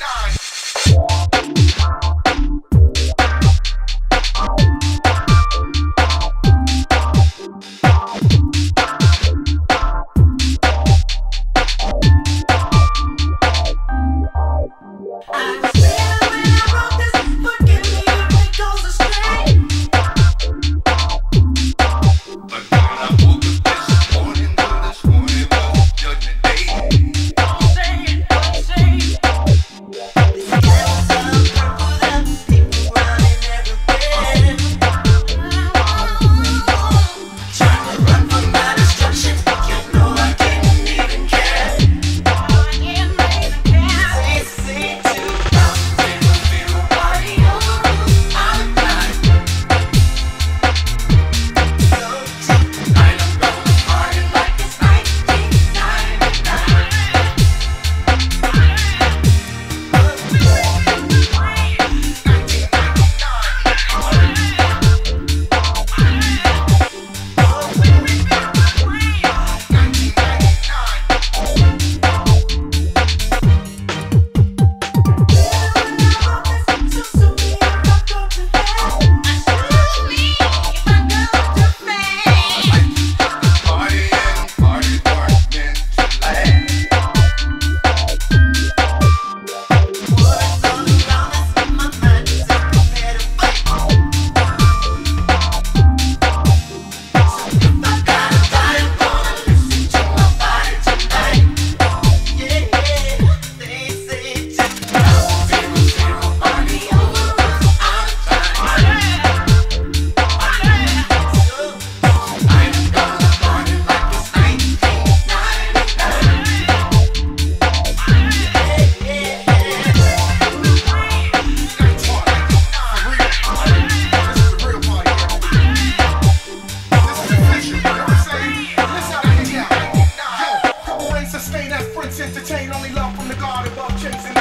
nine. Entertain only love from the God above chasing